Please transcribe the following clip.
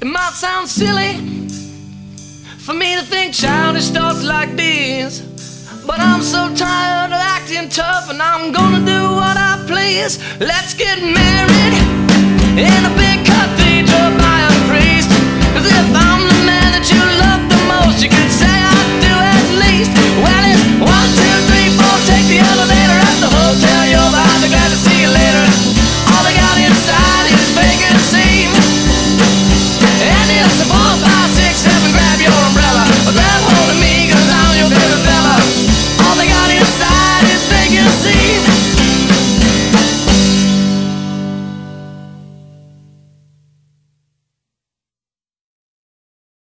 It might sound silly for me to think childish thoughts like these, but I'm so tired of acting tough and I'm gonna do what I please. Let's get married in a big cathedral.